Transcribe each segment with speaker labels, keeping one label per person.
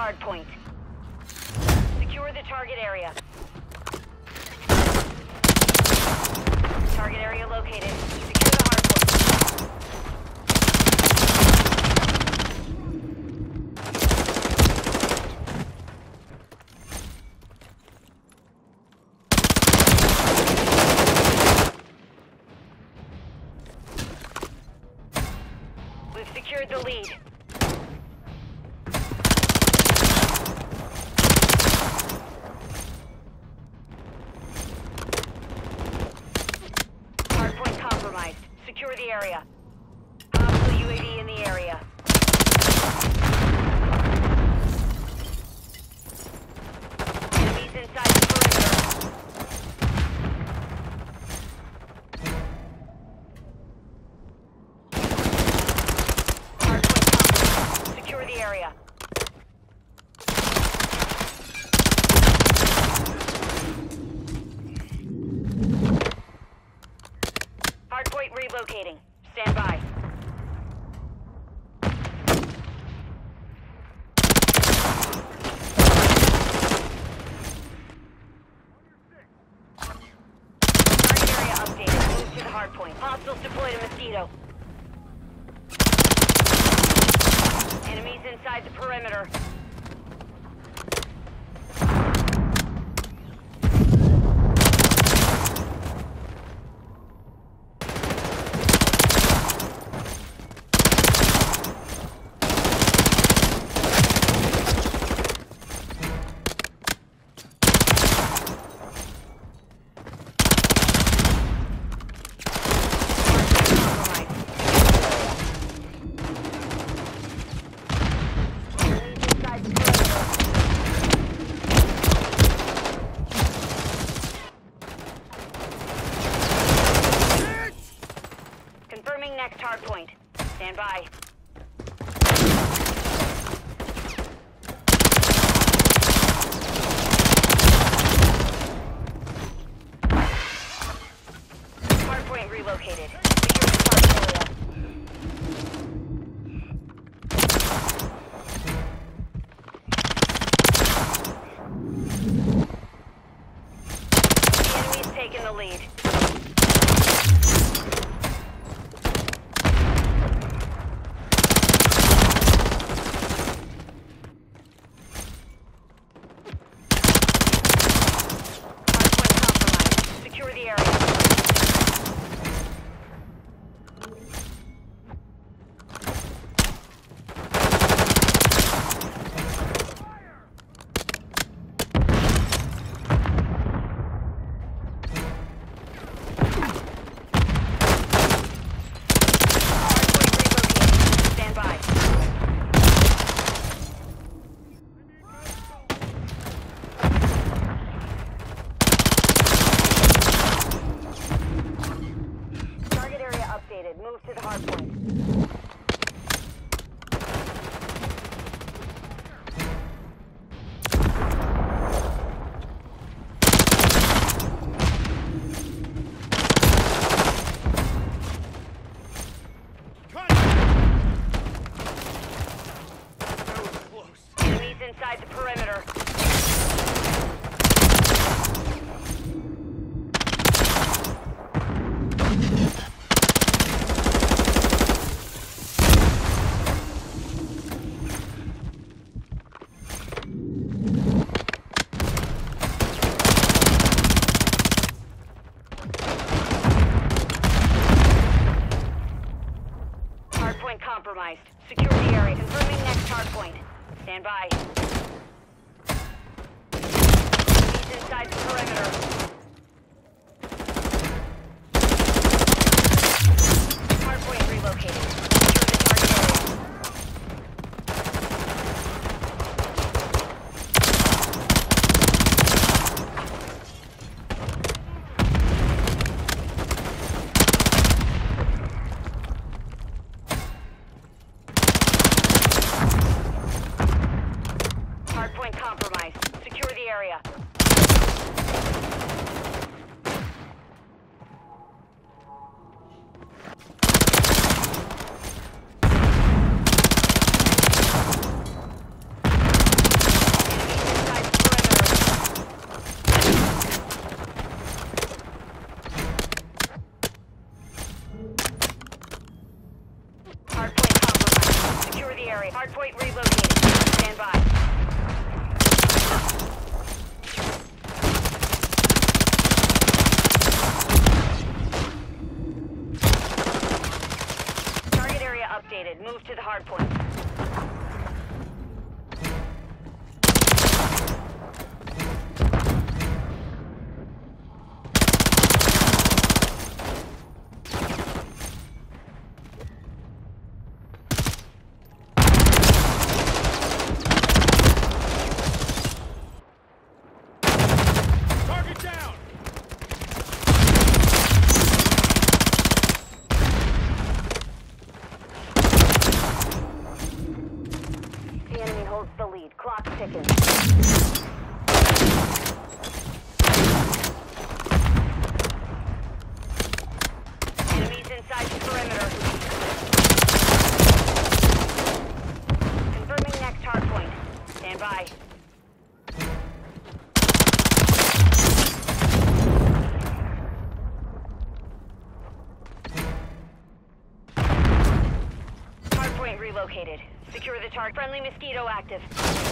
Speaker 1: hardpoint. Secure the target area. Target area located. area. Hardpoint relocating. Stand by. Hardpoint. Hostiles deployed a Mosquito. Enemies inside the perimeter. hardpoint. Friendly mosquito active.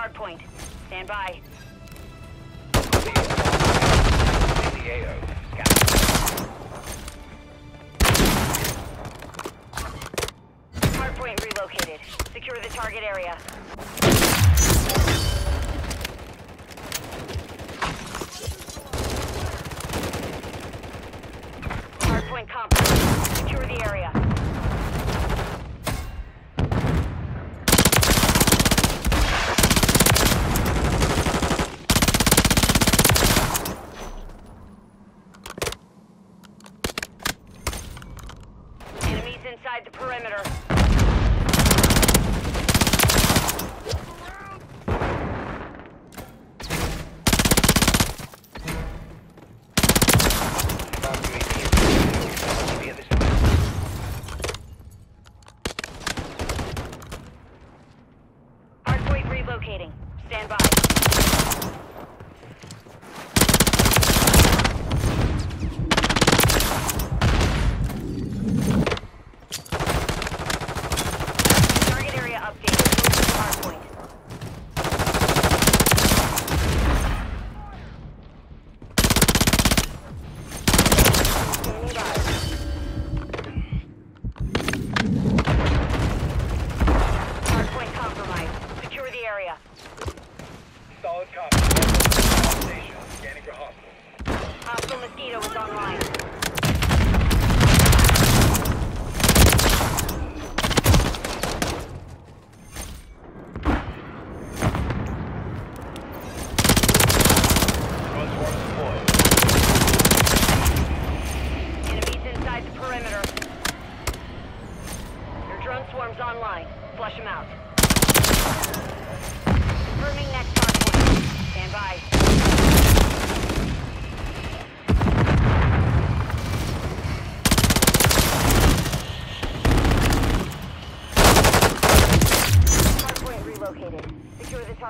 Speaker 1: hardpoint. Stand by. Hardpoint relocated. Secure the target area.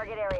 Speaker 1: target area.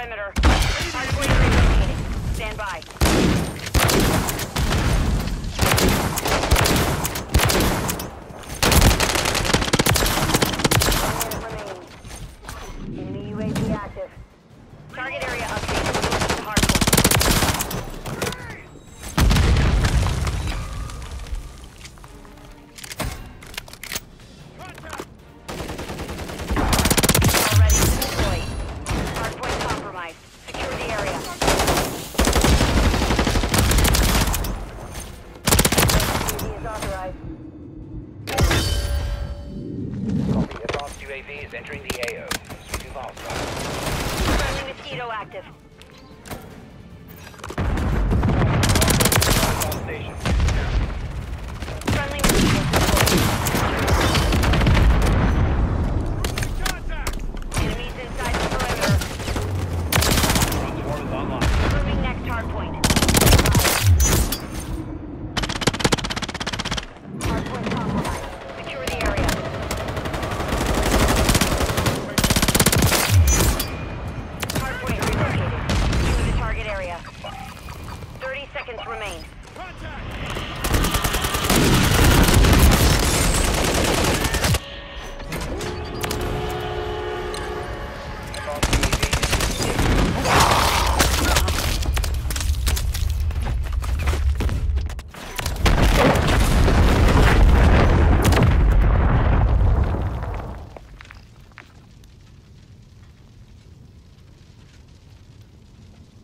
Speaker 1: perimeter. Stand by.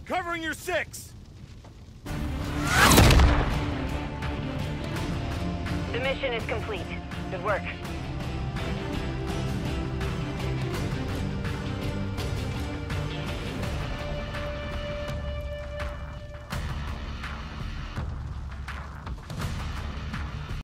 Speaker 2: Covering your six!
Speaker 1: The mission is complete. Good work.